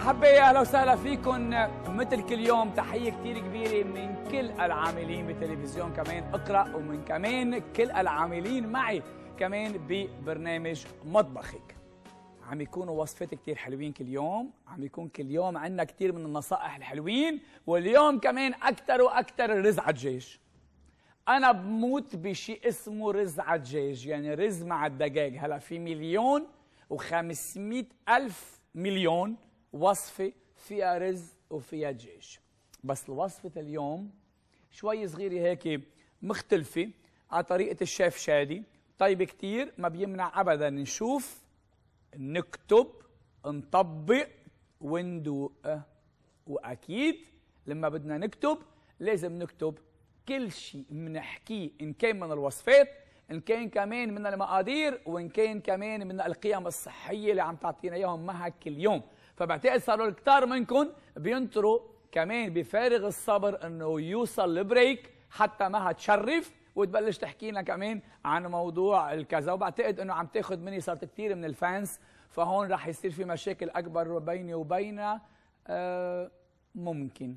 أحبائي أهلا وسهلا فيكم مثل كل يوم تحية كثير كبيرة من كل العاملين بتلفزيون كمان اقرأ ومن كمان كل العاملين معي كمان ببرنامج مطبخك. عم يكونوا وصفات كثير حلوين كل يوم عم يكون كل يوم عندنا كثير من النصائح الحلوين واليوم كمان أكثر وأكثر رز على الدجاج أنا بموت بشيء اسمه رز على الدجاج يعني رز مع الدجاج. هلا في مليون و500 ألف مليون وصفة فيها رز وفيها دجاج بس الوصفة اليوم شوي صغيرة هيك مختلفة على طريقة الشيف شادي. طيب كتير ما بيمنع أبدا نشوف نكتب نطبق وندوق. وأكيد لما بدنا نكتب لازم نكتب كل شيء بنحكيه إن كان من الوصفات إن كان كمان من المقادير وإن كان كمان من القيم الصحية اللي عم تعطينا إياهم معها كل يوم فبعتقد صاروا الكتار منكم بينطروا كمان بفارغ الصبر إنه يوصل ال break حتى مها تشرف. وتبلش تحكي لنا كمان عن موضوع الكذا. وبعتقد إنه عم تاخذ مني صارت كثير من ال fans فهون رح يصير في مشاكل أكبر بيني وبينها آه ممكن.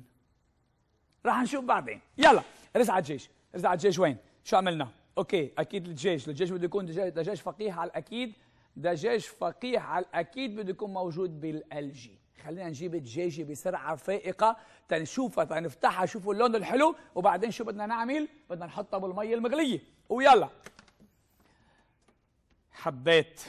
رح نشوف بعدين. يلا رز على الدجاج رز على الدجاج وين؟ شو عملنا؟ okay أكيد الدجاج الدجاج بده يكون دجاج فقيه على الأكيد. دجاج فقيه على الأكيد بده يكون موجود بال LG خلينا نجيب الدجاجه بسرعة فائقة. تنشوفها تنفتحها شوفوا اللون الحلو وبعدين شو بدنا نعمل؟ بدنا نحطها بالمي المغلية. ويلا. حبات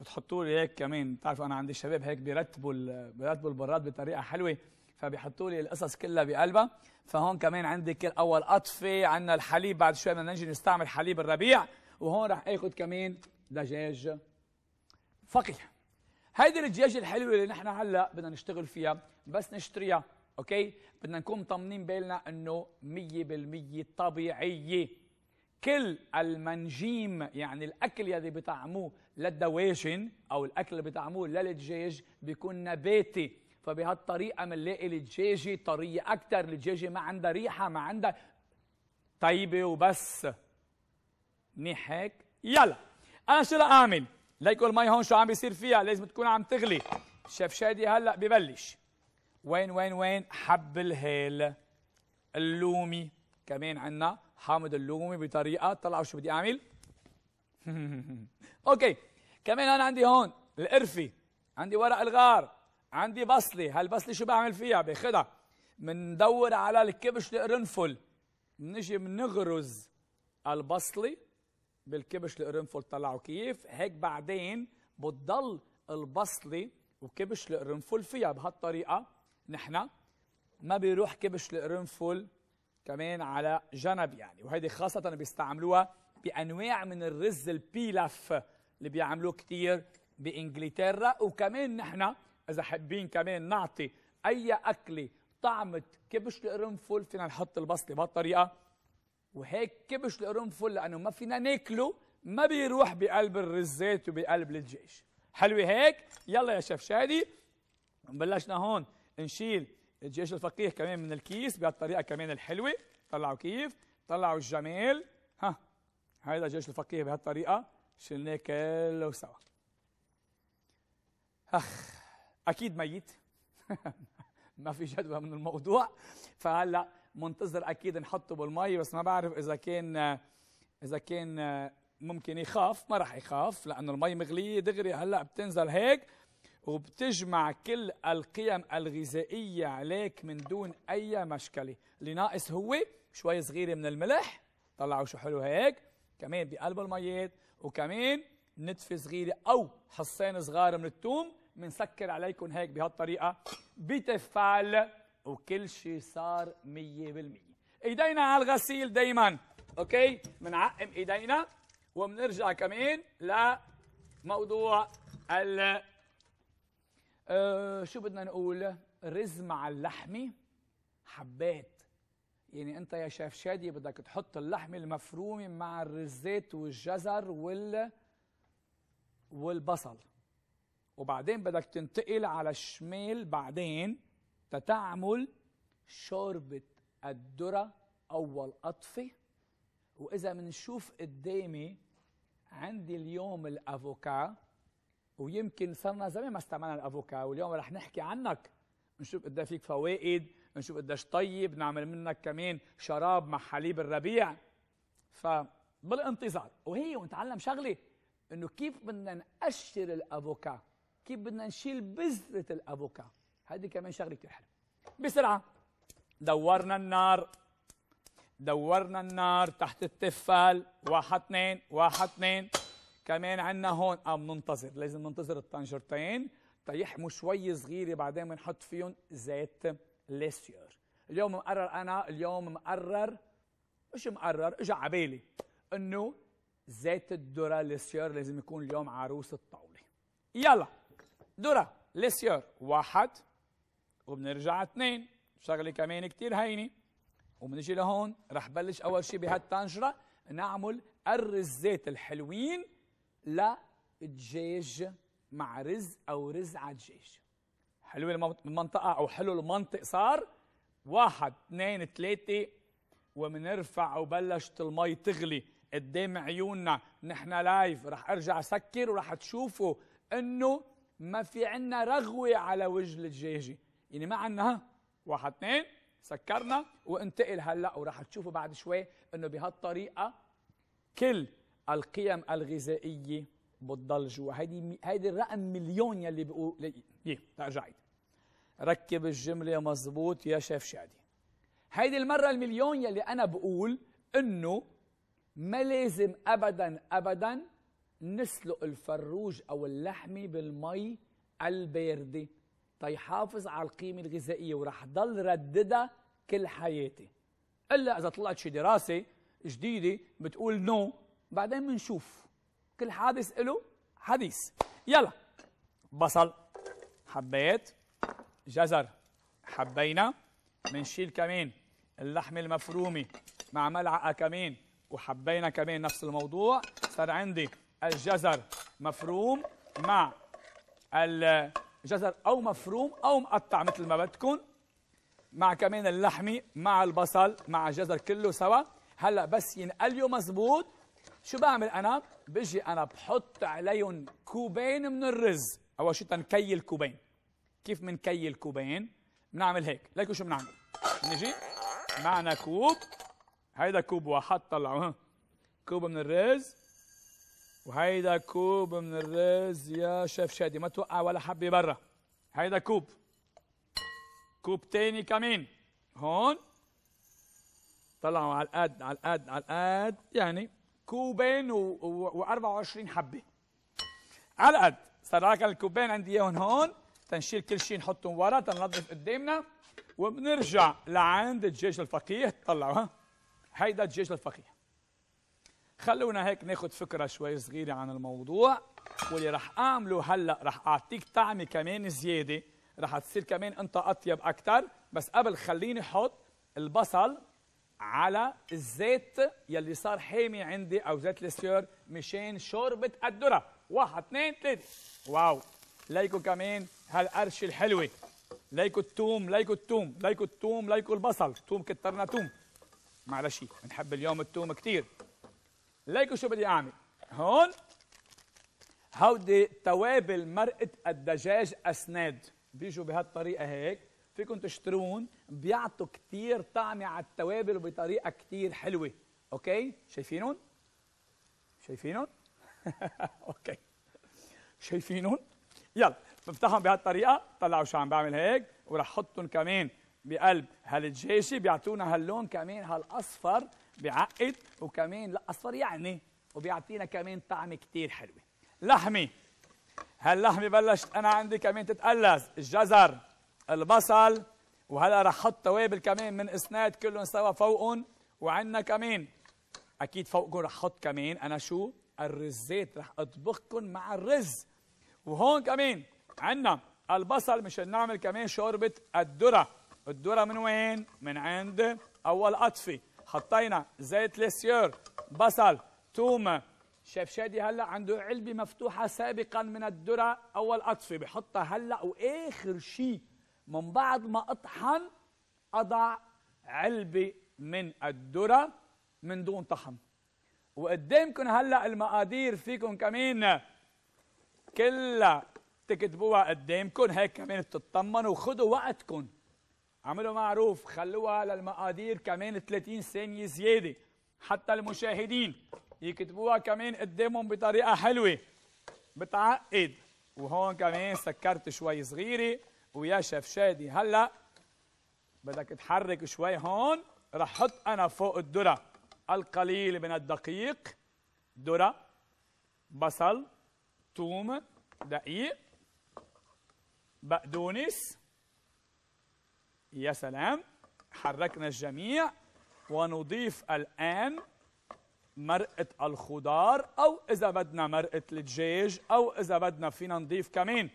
بتحطوا لي هيك كمان. بتعرفوا أنا عندي شباب هيك بيرتبوا بيرتبوا البراد بطريقة حلوة فبيحطوا لي القصص كلها بقلبها. فهون كمان عندي كل أول قطفة عندنا الحليب بعد شوي بدنا نجي نستعمل حليب الربيع. وهون رح آخذ كمان دجاج فقيه. هيدي الدجاج الحلوة اللي نحن هلا بدنا نشتغل فيها بس نشتريها أوكي؟ بدنا نكون مطمنين بالنا إنه 100% طبيعية. كل المنجيم يعني الأكل يلي بيطعموه للدواجن أو الأكل اللي بيطعموه للدجاج بيكون نباتي. فبهالطريقة بنلاقي الدجاجة طرية أكثر الدجاجة ما عندها ريحة ما عندها طيبة وبس. منيح هيك؟ يلا. أنا شو رح اعمل ليكو المي هون شو عم بيصير فيها لازم تكون عم تغلي. الشيف شادي هلأ ببلش. وين وين وين؟ حب الهيل. اللومي. كمان عنا حامض اللومي بطريقة طلعوا شو بدي أعمل؟ okay. كمان أنا عندي هون القرفه عندي ورق الغار. عندي بصلة. هالبصلة شو بعمل فيها؟ باخدها. بندور على الكبش القرنفل. بنجي بنغرز البصلة. بالكبش القرنفل طلعوا كيف؟ هيك بعدين بتضل البصلة وكبش القرنفل فيها بهالطريقة. نحن ما بيروح كبش القرنفل كمان على جنب يعني. وهيدي خاصة بيستعملوها بأنواع من الرز البيلف اللي بيعملوه كتير بإنجلترا. وكمان نحن إذا حابين كمان نعطي أي أكلة طعمة كبش القرنفل فينا نحط البصلة بهالطريقة. وهيك كبش القرنفل لأنه ما فينا ناكله ما بيروح بقلب الرزات وبقلب الدجاج حلوة هيك؟ يلا يا شيف شادي. بلشنا هون. نشيل الدجاج الفقيه كمان من الكيس بهالطريقة كمان الحلوة. طلعوا كيف؟ طلعوا الجمال. ها هذا الدجاج الفقيه بهالطريقة. شلناه كله سوا أخ أكيد ميت. ما في جدوى من الموضوع. فهلأ منتظر أكيد نحطه بالمي بس ما بعرف إذا كان إذا كان ممكن يخاف. ما راح يخاف لأنه المي مغلية دغري. هلأ بتنزل هيك وبتجمع كل القيم الغذائية عليك من دون أي مشكلة. اللي ناقص هو شوي صغيرة من الملح. طلعوا شو حلو هيك. كمان بقلب الميات وكمان نتفة صغيرة أو حصين صغار من الثوم بنسكر عليكم هيك بهالطريقة. بتفال وكل شيء صار 100% إيدينا على الغسيل دايما أوكي؟ بنعقم إيدينا وبنرجع كمان لموضوع ال آه شو بدنا نقول؟ رز مع اللحمة. حبات يعني أنت يا شيف شادي بدك تحط اللحمة المفرومة مع الرزات والجزر وال والبصل. وبعدين بدك تنتقل على الشمال بعدين. تتعمل شوربة الذرة أول قطفة. وإذا بنشوف قدامي عندي اليوم الأفوكا ويمكن صرنا زمان ما استعملنا الأفوكا واليوم رح نحكي عنك. نشوف قد فيك فوائد نشوف قديش طيب نعمل منك كمان شراب مع حليب الربيع. فبالانتظار. وهي ونتعلم شغلة إنه كيف بدنا نقشر الأفوكا كيف بدنا نشيل بذرة الأفوكا. هذه كمان شغلة كثير حلوة بسرعة. دورنا النار. دورنا النار تحت التفال. واحد اثنين واحد اثنين. كمان عندنا هون. قام ننتظر لازم ننتظر الطنجرتين تيحموا شوي صغيره بعدين بنحط فيهم زيت ليسيور. اليوم مقرر أنا. اليوم مقرر. مش مقرر؟ اجى على بالي إنه زيت الذرة ليسيور لازم يكون اليوم عروس الطاولة. يلا. ذرة ليسيور. واحد. وبنرجع اثنين. شغلة كمان كثير هينه وبنجي لهون رح بلش أول شيء بهالطنجره نعمل الزيت الحلوين للدجاج مع رز أو رز على دجاج حلو المنطقة أو حلو المنطق صار؟ واحد اثنين ثلاثة. وبنرفع وبلشت المي تغلي. قدام عيوننا. نحن لايف رح أرجع سكر ورح تشوفوا إنه ما في عنا رغوة على وجه الدجاجه يعني ما عنا واحد اثنين سكرنا وانتقل هلأ وراح تشوفوا بعد شوي إنه بهالطريقة كل القيم الغذائية بتضل جوا. هيدي هيدي الرقم مليون يلي بيقول يه رجعت ركب الجملة مزبوط يا شيف شادي. هيدي المرة المليون يلي أنا بقول إنه ما لازم ابدا ابدا نسلق الفروج أو اللحمة بالمي الباردة. تيحافظ على القيمة الغذائية ورح ضل رددها كل حياتي. إلا إذا طلعت شي دراسة جديدة بتقول نو بعدين بنشوف. كل حادث له حديث. يلا. بصل. حبيت. جزر. حبينا. بنشيل كمان اللحمة المفرومة. مع ملعقة كمان وحبينا كمان نفس الموضوع. صار عندي الجزر مفروم مع جزر أو مفروم أو مقطع مثل ما بدكم مع كمان اللحمه مع البصل مع الجزر كله سوا. هلأ بس ينقليوا مزبوط. شو بعمل أنا؟ بيجي أنا بحط عليهم كوبين من الرز. أول شيء تنكي الكوبين. كيف بنكي الكوبين؟ بنعمل هيك. ليكوا شو بنعمل نجي معنا كوب. هيدا كوب واحد طلعوا كوب من الرز. وهيدا كوب من الرز يا شيف شادي. ما توقع ولا حبة برا. هيدا كوب. كوب تاني كمان. هون. طلعوا على القد على القد على القد. يعني كوبين و24 حبة. على القد. صار لك الكوبين عندي إياهم هون. تنشيل كل شيء نحطهم ورا تنظف قدامنا. وبنرجع لعند الدجاج الفقيه. طلعوا ها. هيدا الدجاج الفقيه. خلونا هيك ناخذ فكرة شوي صغيرة عن الموضوع واللي رح أعمله هلأ رح أعطيك طعمة كمان زيادة. رح تصير كمان أنت أطيب أكثر بس قبل خليني أحط البصل على الزيت يلي صار حامي عندي أو زيت السيور مشان شوربة الذرة. واحد اثنين ثلاثة. wow. ليكو كمان هالقرشة الحلوة. ليكو التوم ليكو التوم ليكو التوم ليكو البصل. توم كترنا توم. معلش بنحب اليوم التوم كثير ليكوا شو بدي أعمل؟ هون هودي توابل مرقة الدجاج أسناد. بيجوا بهالطريقة هيك. فيكم تشترون. بيعطوا كثير طعمة على التوابل وبطريقة كثير حلوة. okay؟ شايفينهم؟ شايفينهم؟ أوكي. شايفينهم؟ يلا بفتحهم بهالطريقة. طلعوا شو عم بعمل هيك. وراح احطهم كمان بقلب هالدجاجة. بيعطونا هاللون كمان هالأصفر. بيعقد وكمان لا اصفر يعني وبيعطينا كمان طعم كثير حلوة. لحمة. هاللحمة بلشت أنا عندي كمان تتقلص. الجزر البصل وهلا رح أحط توابل كمان من إسناد كلهم سوا فوقهم. وعندنا كمان أكيد فوقهم رح أحط كمان أنا شو؟ الرزات. رح أطبخكم مع الرز. وهون كمان عندنا البصل. مشان نعمل كمان شوربة الذرة. الذرة من وين؟ من عند أول قطفة. حطينا زيت ليسيور بصل توم شيف شادي هلا عنده علبة مفتوحة سابقا من الذره أول قطفة بحطها هلا وآخر شيء من بعد ما أطحن أضع علبة من الذره من دون طحن. وقدامكم هلا المقادير فيكم كمان كلها تكتبوها قدامكم هيك كمان بتطمنوا وخذوا وقتكم عملوا معروف خلوها للمقادير كمان 30 ثانية زيادة. حتى المشاهدين يكتبوها كمان قدامهم بطريقة حلوة. بتعقد وهون كمان سكرت شوي صغيرة. ويا شيف شادي هلا بدك تحرك شوي هون. رح حط أنا فوق الذرة القليل من الدقيق. ذرة بصل ثوم دقيق بقدونس يا سلام حركنا الجميع ونضيف الآن مرقة الخضار أو إذا بدنا مرقة الدجاج أو إذا بدنا فينا نضيف كمان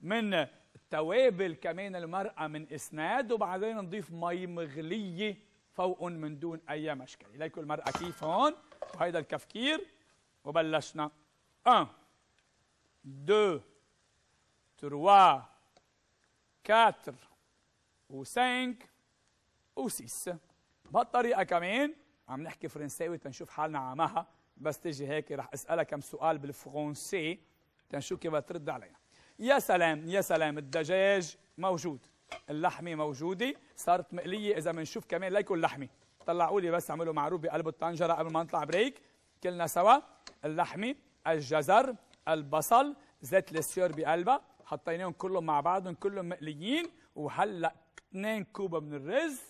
من توابل كمان المرقة من إسناد وبعدين نضيف مي مغلية فوقهم من دون أي مشكلة. ليكوا المرقة كيف هون؟ وهيدا الكفكير وبلشنا. 1 2 3 4 و5 و6 بهالطريقة كمان عم نحكي فرنساوي تنشوف حالنا ع مها بس تجي هيك رح أسألها كم سؤال بالفرنسي تنشوف كيف ترد علينا يا سلام يا سلام الدجاج موجود. اللحمة موجودة. صارت مقلية إذا بنشوف كمان ليكن اللحمة طلعوا لي بس اعملوا معروف بقلب الطنجرة قبل ما نطلع break كلنا سوا. اللحمة الجزر البصل زيت ليسيور بقلبها. حطيناهم كلهم مع بعضهم كلهم مقليين. وهلأ اثنين كوبا من الرز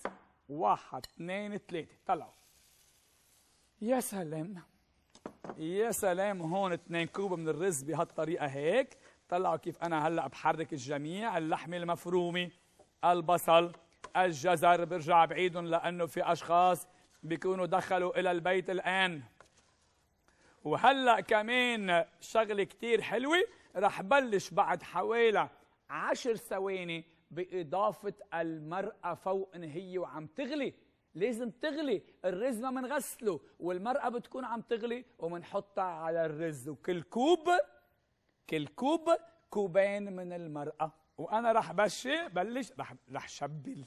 واحد اثنين ثلاثة طلعوا. يا سلام. يا سلام هون اثنين كوب من الرز بهالطريقة هيك. طلعوا كيف أنا هلأ بحرك الجميع. اللحمة المفرومة البصل الجزر برجع بعيدهم لأنه في أشخاص بيكونوا دخلوا إلى البيت الآن. وهلأ كمان شغلة كثير حلوة. رح بلش بعد حوالي عشر ثواني بإضافة المرقة فوق هي وعم تغلي. لازم تغلي الرز ما بنغسله والمرقه بتكون عم تغلي وبنحطها على الرز. وكل كوب كل كوب كوبين من المرقه وأنا رح بشي بلش رح رح شبل.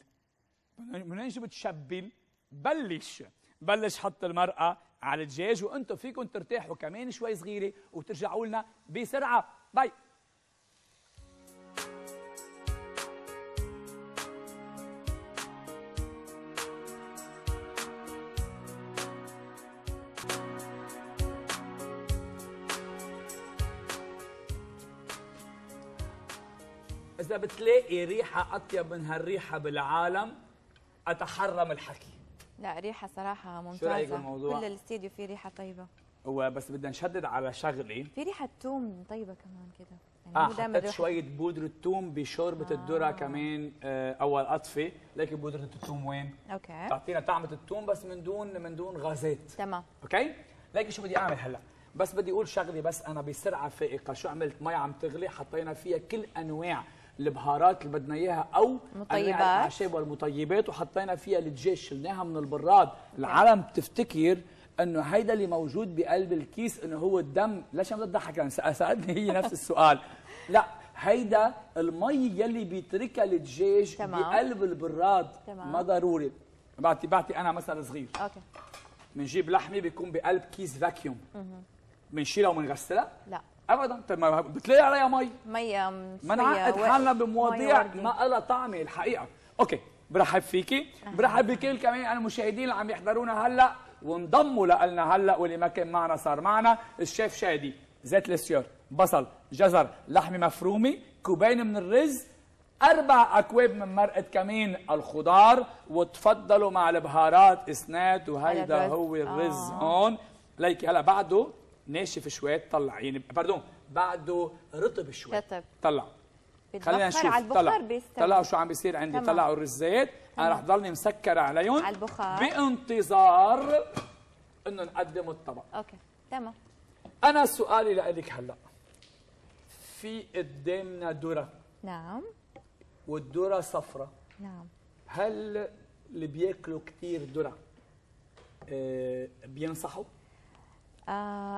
من وين شو بتشبل؟ بلش بلش حط المرقه على الدجاج وأنتم فيكم ترتاحوا كمان شوي صغيرة وترجعوا لنا بسرعة. باي. بتلاقي ريحة أطيب من هالريحة بالعالم. أتحرم الحكي. لا ريحة صراحة شو رأيك ممتازة. بالموضوع؟ كل الاستديو فيه ريحة طيبة. وبس بدنا نشدد على شغلة في ريحة توم طيبة كمان كده. يعني آه حطيت شوية بودرة ثوم بشوربة الذرة كمان آه أول قطفة. لكن بودرة الثوم وين؟ okay. تعطينا طعمة الثوم بس من دون من دون غازات. تمام. okay؟ لكن شو بدي أعمل هلأ؟ بس بدي أقول شغله بس أنا بسرعة فائقة. شو عملت؟ مي عم تغلي حطينا فيها كل أنواع البهارات اللي بدنا إياها أو مطيبات. الاعشاب والمطيبات وحطينا فيها الدجاج شلناها من البراد. العالم بتفتكر إنه هيدا اللي موجود بقلب الكيس إنه هو الدم. ليش عم تضحك يعني سالتني هي نفس السؤال. لا هيدا المي يلي بيتركها الدجاج. بقلب البراد. تمام. ما ضروري. بعطي بعطي أنا مثلا صغير. okay. بنجيب لحمه بيكون بقلب كيس vacuum بنشيلها وبنغسلها؟ لا. ابدا. طيب ما بتلاقي عليها مي؟ مية م- ما شوية نعقد ورد- حالنا بمواضيع. ما لها طعمه الحقيقة. okay برحب فيكي. برحب بكل كمان المشاهدين اللي عم يحضرونا هلأ وانضموا لنا هلأ واللي ما كان معنا صار معنا. الشيف شادي زيت ليسيور بصل جزر لحمة مفرومة كوبين من الرز أربع أكواب من مرقة كمان الخضار وتفضلوا مع البهارات إسناد وهيدا. هو الرز آه. هون. ليكي هلأ بعده ناشف شوي طلع. يعني باردون بعده رطب شوي رطب. طلع. خلينا نشوف. على طلع. طلعوا شو عم بيصير عندي؟ تمام. طلعوا الرزات أنا رح ضلني مسكر عليهم على البخار. بانتظار انه نقدم الطبق. أوكي. تمام. أنا سؤالي لك هلأ. في قدامنا ذره نعم. والذره صفرة. نعم. هل اللي بياكلوا كثير ذره آه بينصحوا؟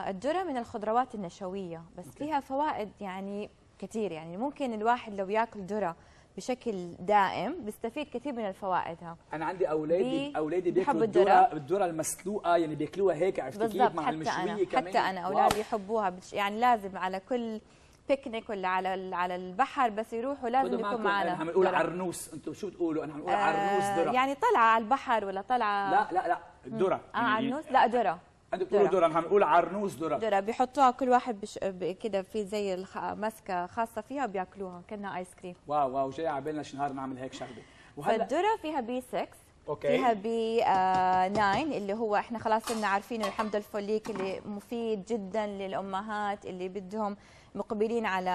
الذرة من الخضروات النشوية بس فيها فوائد يعني كثير. يعني ممكن الواحد لو ياكل ذرة بشكل دائم بيستفيد كثير من فوائدها أنا عندي اولادي بي- أولادي بيحبوا. الذرة. الذره المسلوقة يعني بياكلوها هيك عرفتي كيف مع حتى المشوية أنا كمان. حتى أنا. أولادي يحبوها. يعني لازم على كل بيكنيك ولا على على البحر بس يروحوا لازم يكون معنا. نحن بنقول. عرنوس. أنتم شو بتقولوا أنا بنقول آه، عرنوس ذرة. يعني طلعة على البحر ولا طلعه لا لا لا. ذرة. آه عرنوس لا ذرة. أنتم بتقولوا. ذره نحن بنقول عرنوس ذره ذره بيحطوها كل واحد بش... ب- كده في زي الخ... مسكه خاصة فيها وبياكلوها كأنها ice cream واو واو جاي على بالنا شي نهار نعمل هيك شغله وهلا فالذره فيها B 6 okay. فيها B آه 9 اللي هو إحنا خلاص صرنا عارفينه الحمض الفوليك اللي مفيد جدا للأمهات اللي بدهم مقبلين على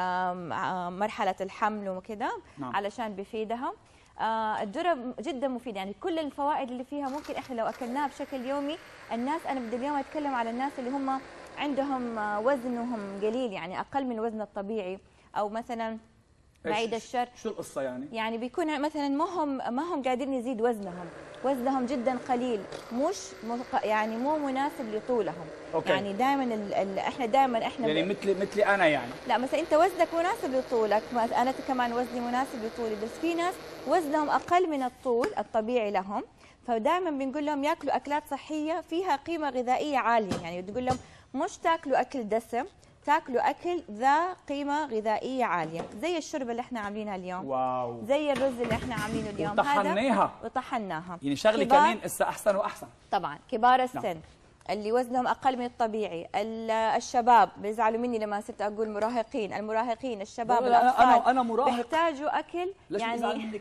آه، مرحلة الحمل وكذا نعم. علشان بفيدها آه الذرة جدا مفيد يعني كل الفوائد اللي فيها ممكن إحنا لو أكلناها بشكل يومي الناس أنا بدي اليوم أتكلم على الناس اللي هم عندهم آه، وزنهم قليل يعني أقل من الوزن الطبيعي. أو مثلا بعيد الشر. شو القصة يعني؟ يعني بيكون مثلا ما هم ما هم قادرين يزيد وزنهم. وزنهم جدا قليل. مش يعني مو مناسب لطولهم. okay. يعني دائما ال... ال... إحنا دائما إحنا يعني ب... مثلي مثلي أنا يعني. لا مثلا أنت وزنك مناسب لطولك. أنا كمان وزني مناسب لطولي. بس في ناس وزنهم أقل من الطول الطبيعي لهم. فدائما بنقول لهم ياكلوا أكلات صحية فيها قيمة غذائية عالية. يعني بنقول لهم مش تاكلوا أكل دسم. تاكلوا أكل ذا قيمة غذائية عالية. زي الشوربة اللي إحنا عاملينها اليوم. wow. زي الرز اللي إحنا عاملينه اليوم. وطحناها. هذا وطحناها. يعني شغلة كمان هسه أحسن وأحسن. طبعا. كبار السن. اللي وزنهم أقل من الطبيعي. ال- الشباب. بيزعلوا مني لما صرت أقول مراهقين. المراهقين الشباب لا، لا، الأطفال. أنا- أنا مراهق. بيحتاجوا أكل ليش يعني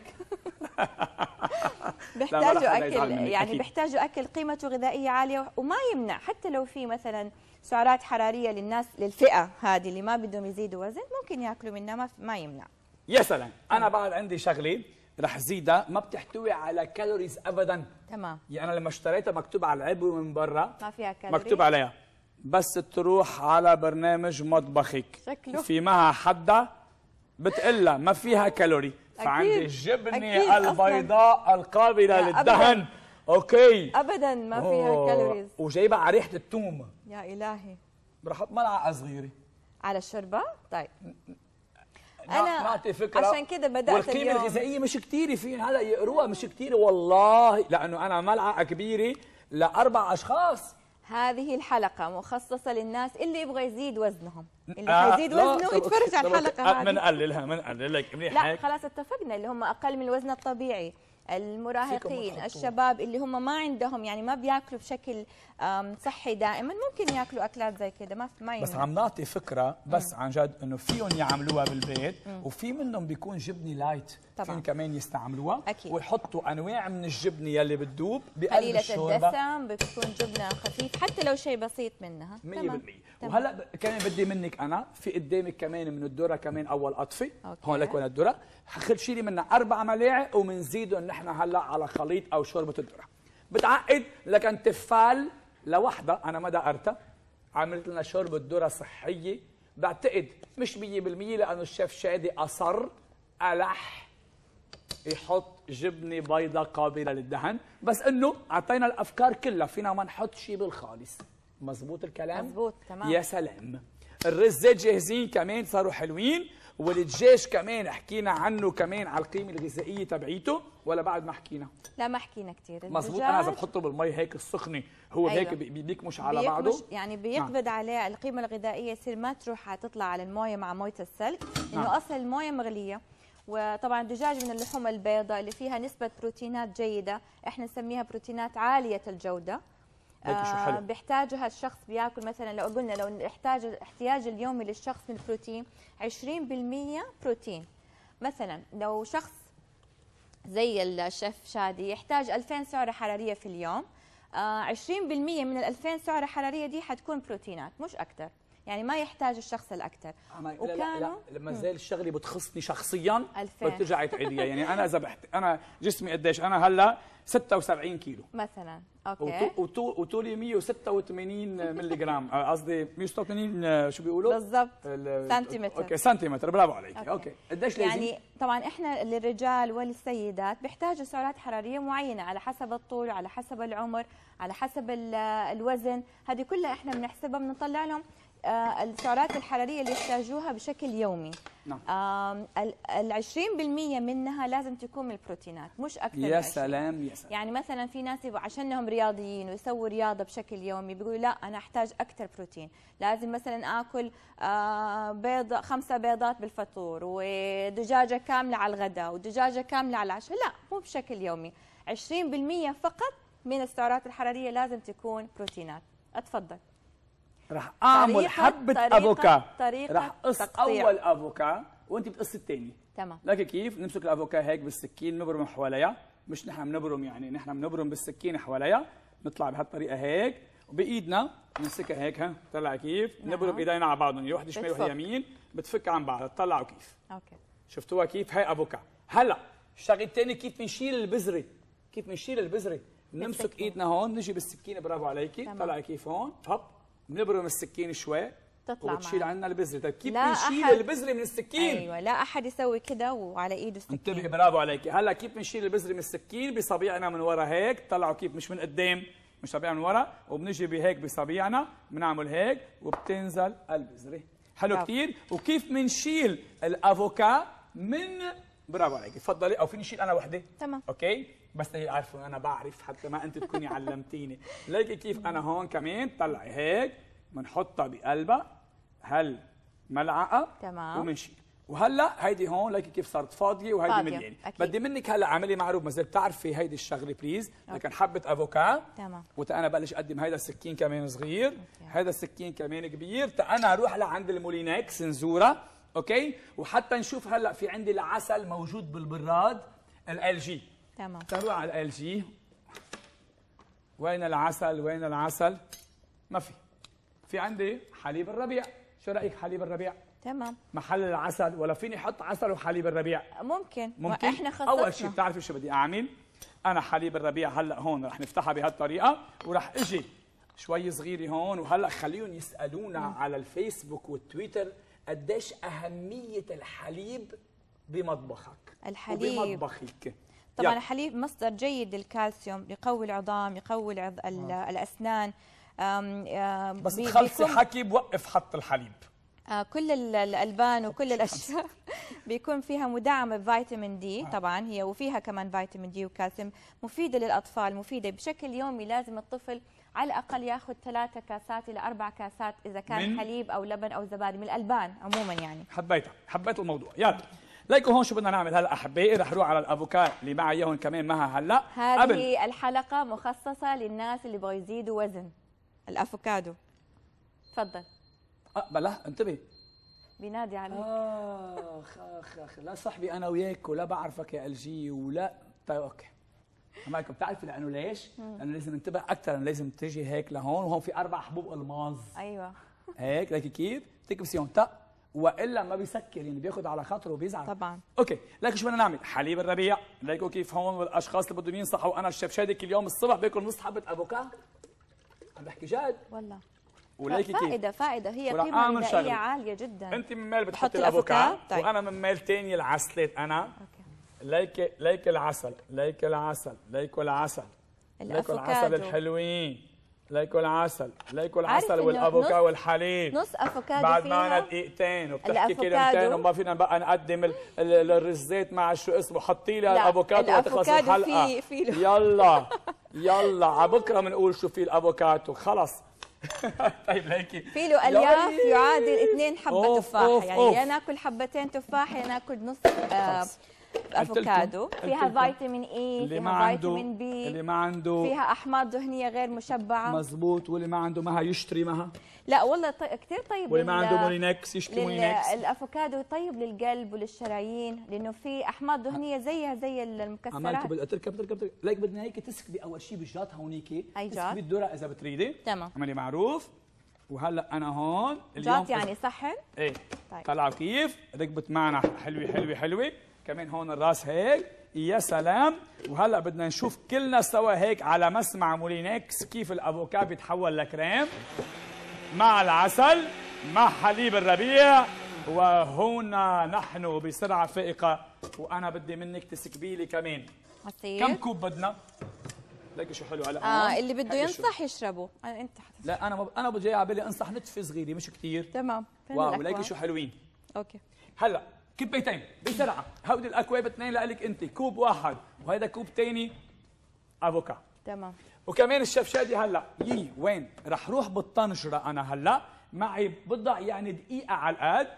بيحتاجوا أكل يعني. بيحتاجوا أكل قيمته غذائية عالية وما يمنع. حتى لو في مثلا سعرات حرارية للناس للفئة هذه اللي ما بدهم يزيدوا وزن ممكن يأكلوا منها ما, ما يمنع. يا سلام. أنا بعد عندي شغله رح زيدها ما بتحتوي على calories ابدا. تمام. يعني أنا لما اشتريتها مكتوب على العلبه من برا. ما فيها كالوري مكتوب عليها. بس تروح على برنامج مطبخك. شكله. في معها حدا بتقلها ما فيها كالوري فعندي أكيد. الجبنه. البيضاء القابلة للدهن. okay. ابدا ما فيها. calories وجايبها على ريحه الثوم يا إلهي. رح أحط ملعقه صغيره على الشوربة؟ طيب. أنا أنا نعطي فكرة. عشان كده بدأت والقيمة اليوم. الغذائية مش كتيرة في هلا يقروها مش كتيرة والله. لأنه أنا ملعقة كبيرة لأربع أشخاص. هذه الحلقة مخصصة للناس اللي يبغى يزيد وزنهم. اللي آه، حيزيد وزنه يتفرج على طب الحلقة آه، هذه. بنقللها بنقلل لك منيح لا خلاص اتفقنا اللي هم أقل من الوزن الطبيعي. المراهقين. الشباب اللي هم ما عندهم يعني ما بياكلوا بشكل صحي دائما ممكن ياكلوا أكلات زي كده ما ما بس عم نعطي فكرة بس عن جد إنه فيهم يعملوها بالبيت وفي منهم بيكون جبنة light طبعاً. فيهم كمان يستعملوها أكيد. ويحطوا أنواع من الجبنة يلي بتدوب بقلب قليلة الشوربة. الدسم بتكون جبنة خفيف حتى لو شيء بسيط منها. 100% تمام. وهلا كمان بدي منك أنا في قدامك كمان من الذره كمان أول okay. هون لك وين الذره شيلي منها أربع ملاعق ومنزيدهم نحن هلأ على خليط أو شوربة الذره بتعقد لكن تفال لوحدها أنا ما دقرتها. عملت لنا شوربة ذره صحية. بعتقد مش 100% لأنه الشيف شادي أصر ألح يحط جبنة بيضة قابلة للدهن. بس إنه أعطينا الأفكار كلها فينا ما نحط شيء بالخالص. مزبوط الكلام؟ مزبوط، تمام. يا سلام. الرزات جاهزين كمان صاروا حلوين. والدجاج كمان حكينا عنه كمان على القيمة الغذائية تبعيته ولا بعد ما حكينا؟ لا ما حكينا كثير مزبوط أنا إذا بحطه بالمي هيك السخنة هو أيوة. هيك بي- بي- بيكمش على بعضه؟ بيكمش يعني بيقبض عليه القيمة الغذائية يصير ما تروح تطلع على الموية مع موية السلق نعم. انه أصلا الموية مغلية. وطبعا الدجاج من اللحوم البيضاء اللي فيها نسبة بروتينات جيدة إحنا نسميها بروتينات عالية الجودة. حلو. بيحتاجها الشخص بياكل مثلا لو قلنا لو احتاج الاحتياج اليومي للشخص من البروتين 20% بروتين مثلا لو شخص زي الشيف شادي يحتاج 2000 سعرة حرارية في اليوم آه 20% من ال 2000 سعرة حرارية دي حتكون بروتينات مش أكثر يعني ما يحتاج الشخص لا لا لا وكانوا لما زال الشغله بتخصني شخصيا 2000. بترجعي تعيديها يعني أنا إذا بحت... أنا جسمي قديش؟ أنا هلأ 76 كيلو. مثلا. okay. وطو- وطولي 186 ملي جرام قصدي 186 آه، شو بيقولوا؟ بالضبط. ال- سنتيمتر. okay سنتيمتر. برافو عليك. okay. okay, قديش لازم؟ يعني طبعا إحنا للرجال وللسيدات بيحتاجوا سعرات حرارية معينة على حسب الطول على حسب العمر على حسب ال- الوزن. هذه كلها إحنا بنحسبها بنطلع لهم السعرات الحرارية اللي يحتاجوها بشكل يومي. نعم. ال ال 20% منها لازم تكون من البروتينات مش أكثر يا 20. سلام يا سلام. يعني مثلا في ناس عشانهم رياضيين ويسووا رياضة بشكل يومي بيقولوا لا أنا أحتاج أكثر بروتين. لازم مثلا آكل آه، بيض خمسة بيضات بالفطور ودجاجة كاملة على الغداء ودجاجة كاملة على العشاء. لا مو بشكل يومي. 20% فقط من السعرات الحرارية لازم تكون بروتينات. أتفضل. رح أعمل حبة طريقة- أفوكا. طريقة رح قص. أول أفوكا وأنت بتقص الثاني تمام. لكن كيف؟ نمسك الأفوكا هيك بالسكين نبرم حواليها مش نحن بنبرم يعني نحن بنبرم بالسكين حواليها نطلع بهالطريقة هيك. وبإيدنا نمسكها هيك ها؟ طلع كيف؟ نعم. نبرم إيدينا على بعضهم وحدة شمال وحده. يمين بتفك عن بعض. طلعوا كيف؟ okay. شفتوها كيف؟ هاي أفوكا. هلا الشغلة الثاني كيف بنشيل البذرة؟ كيف بنشيل البذرة؟ بالسكين. إيدنا هون نجي بالسكينه برافو عليكي. طلعي كيف هون؟ هب. بنبرم السكين شوي تطلع وبتشيل معنا. عنا البذرة. طيب كيف بنشيل أحد- البذرة من السكين؟ أيوه لا أحد يسوي كده وعلى إيده انتبهي سكين برافو عليكي هلا كيف بنشيل البذرة من السكين؟ بصبيعنا من ورا هيك. طلعوا كيف؟ مش من قدام مش صبيعنا من ورا. وبنجي بهيك بصبيعنا بنعمل هيك وبتنزل البذرة. حلو. كثير وكيف بنشيل الأفوكا من برافو عليكي تفضلي. أو فيني اشيل أنا وحدة؟ تمام. okay. بس يعرفوا أنا بعرف حتى ما أنت تكوني علمتيني. ليكي كيف أنا هون كمان؟ طلعي هيك بنحطها بقلبها. هل ملعقة؟ تمام. وبنشيل وهلأ هيدي هون ليكي كيف صارت فاضية وهيدي مليانة. بدي منك هلأ أعملي معروف ما زلت بتعرفي هيدي الشغلة please لكن حبة أفوكا. تمام. وتا أنا بلش أقدم هيدا السكين كمان صغير. هيدا السكين كمان كبير. تا أنا أروح لعند المولينكس نزورها okay؟ وحتى نشوف هلأ في عندي العسل موجود بالبراد LG تمام. نروح على LG. وين العسل؟ وين العسل؟ ما في. في عندي حليب الربيع. شو رأيك حليب الربيع؟ تمام. محل العسل. ولا فيني أحط عسل وحليب الربيع؟ ممكن. ممكن؟ إحنا خصصنا. أول شيء بتعرفي شو بدي أعمل؟ أنا حليب الربيع هلأ هون رح نفتحها بهالطريقة ورح إجي شوي صغيرة هون وهلأ خليهم يسألونا على الفيسبوك والتويتر قديش أهمية الحليب بمطبخك. الحليب. وبمطبخك. طبعا يلا. الحليب مصدر جيد للكالسيوم يقوي العظام يقوي العظ... ال- الأسنان آم، آم، بس تخلصي حكي بوقف حط الحليب. آه، كل ال- الألبان وكل الأشياء بيكون فيها مدعمه بفيتامين دي طبعا هي وفيها كمان فيتامين دي وكالسيوم مفيدة للأطفال مفيدة بشكل يومي. لازم الطفل على الأقل ياخذ ثلاثة كاسات إلى أربع كاسات إذا كان؟ حليب أو لبن أو زبادي من الألبان عموما يعني. حبيتها حبيت الموضوع. يلا. ليكو هون شو بدنا نعمل هلا أحبائي رح نروح على الافوكا اللي معي إياهم كمان معها هلا. قبل. هذه الحلقة مخصصة للناس اللي بغوا يزيدوا وزن. الأفوكادو. تفضل. أه بلا انتبه. بينادي عليك. آخ آخ آخ. لا صاحبي أنا وياك ولا بعرفك يا ال جي ولا طيب okay. معكم بتعرفي لأنه ليش؟ لأنه لازم ننتبه أكثر لازم تجي هيك لهون وهون في أربع حبوب ألماظ. أيوه. هيك ليك كيف؟ تكبسيهم. طق وإلا ما بيسكر يعني بياخذ على خاطره وبيزعل. طبعا. okay لكن شو بدنا نعمل؟ حليب الربيع. ليكوا كيف هون والأشخاص اللي بدهم ينصحوا. أنا الشيف شادي كل يوم الصبح باكل نص حبة أفوكا. عم بحكي جد؟ والله. وليكي كيف؟ فائدة فائدة. هي قيمة غذائيه. عالية جدا. أنت من مال بتحطي؟ الأفوكا طيب. وأنا من مال تاني العسلات أنا okay. ليك ليك العسل ليك العسل ليك العسل ليك العسل الحلوين. ليك العسل ليك عارف العسل إنه والأفوكا نص- والحليب نص أفوكادو بعد معنا دقيقتين وبتحكي. كلمتين وما فينا بقى نقدم ال- ال- الرزات مع شو اسمه حطي لي لا، الأفوكادو وتخلص الحلقة في- في. يلا يلا على بكرة بنقول شو في الأفوكادو خلص طيب ليكي في له ألياف. يعادل اثنين حبة أوف، تفاحه أوف، يعني أوف. يا ناكل حبتين تفاح يا ناكل نص آه. افوكادو فيها. فيتامين اي اللي فيها فيتامين B. اللي ما عنده فيها أحماض دهنيه غير مشبعة. مزبوط واللي ما عنده معها يشتري معها لا والله طي... كثير طيب واللي ما عنده مولينكس يشتري لل... مولينكس. الأفوكادو طيب للقلب وللشرايين لأنه في أحماض دهنيه زيها زي المكسرات. بدها تركب تركب تركب ليك بدنا هيك تسكبي أول شيء بالجات هونيك؟ تسكبي الذرة إذا بتريدي. تمام. عملي معروف. وهلأ أنا هون اليوم جات يعني صحن؟ إيه. طيب. طلعوا كيف؟ ركبت معنا حلوة حلوة حلوة. كمان هون الراس هيك. يا سلام. وهلأ بدنا نشوف كلنا سوا هيك على مسمع مولينكس كيف الأفوكا بيتحول لكريم. مع العسل مع حليب الربيع. وهنا نحن بسرعة فائقة. وأنا بدي منك تسكبي لي كمان. عصير. كم كوب بدنا؟ ليك شو حلو هلأ. آه. اللي بده ينصح يشربه. أنا أنت حتى لا أنا ب... أنا بجي على بالي أنصح نتفه صغيره مش كثير تمام. wow؟ ليكي شو حلوين. okay. هلأ كبيتين بسرعة. هودي الأكواب اثنين لك أنت. كوب واحد. وهذا كوب ثاني أفوكا. تمام. وكمان الشيف شادي هلأ. يي وين؟ رح روح بالطنجرة أنا هلأ. معي بضع يعني دقيقة على القد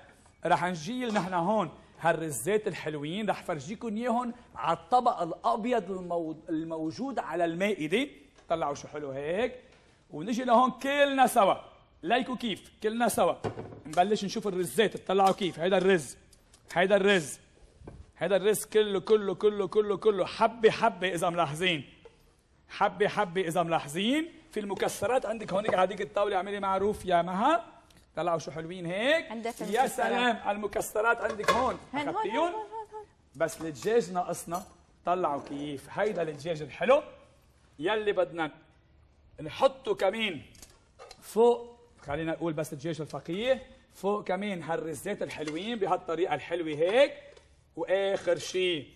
رح نجيل نحن هون. هالرزات الحلوين. رح فرجيكم اياهم على الطبق الأبيض المو... الموجود على المائده طلعوا شو حلو هيك. ونجي لهون كلنا سوا. ليكوا كيف؟ كلنا سوا. نبلش نشوف الرزات. تطلعوا كيف؟ هيدا الرز. هيدا الرز هيدا الرز كله كله كله كله كله. حبه حبه إذا ملاحظين. حبه حبه إذا ملاحظين. في المكسرات عندك هونيك على هذيك الطاولة اعملي معروف يا مها. طلعوا شو حلوين هيك. عندك يا. سلام المكسرات عندك هون. أخذتيهم؟ بس الدجاج ناقصنا. طلعوا كيف. هيدا الدجاج الحلو. يلي بدنا نحطه كمان فوق. خلينا نقول بس الدجاج الفقيه فوق كمان هالرزات الحلوين بهالطريقة الحلوة هيك؟ وآخر شيء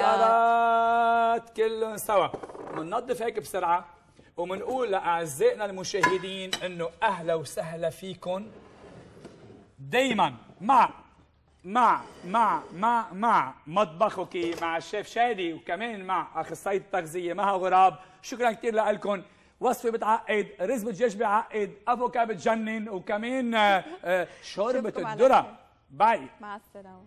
هالمكسرات كلهم سوا. بننظف هيك بسرعة وبنقول لأعزائنا المشاهدين إنه أهلا وسهلا فيكم دايما مع مع مع مع مع مطبخك مع الشيف شادي وكمان مع أخصائية التغذية مها غراب. شكرا كثير لكم وصفة بتعقد رز بالدجاج بيعقد أفوكا بتجنن وكمان آه، آه، شوربة الذرة. باي. مع السلامة.